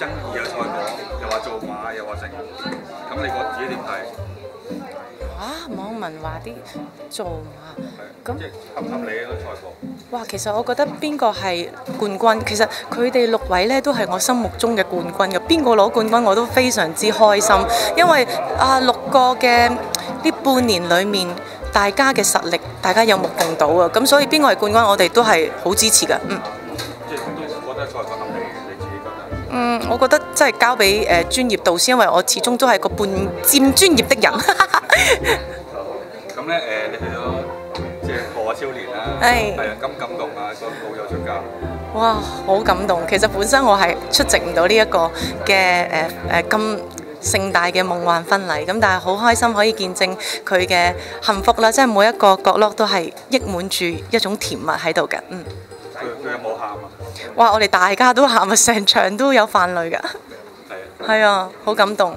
有爭議嘅賽果，又話做馬，又話成，咁你覺得自己點睇？啊，網民話啲做馬，咁即係合唔合理啊？嗰啲賽果？哇，其實我覺得邊個係冠軍，其實佢哋六位咧都係我心目中嘅冠軍嘅，邊個攞冠軍我都非常之開心，因為啊六個嘅呢半年裡面，大家嘅實力大家有目共睹啊，咁所以邊個係冠軍我哋都係好支持嘅，嗯。即係都覺得賽果我覺得真係交俾誒、呃、專業導師，因為我始終都係個半佔專業的人。咁咧誒，你去咗即係破少年啦，係係啊，咁感動啊？個老友出嫁，哇，好感動！其實本身我係出席唔到呢一個嘅誒誒咁盛大嘅夢幻婚禮，咁但係好開心可以見證佢嘅幸福啦，即係每一個角落都係溢滿住一種甜蜜喺度嘅，嗯。佢佢有冇喊啊？哇！我哋大家都喊啊，成場都有泛淚㗎，係啊。係啊，好感動。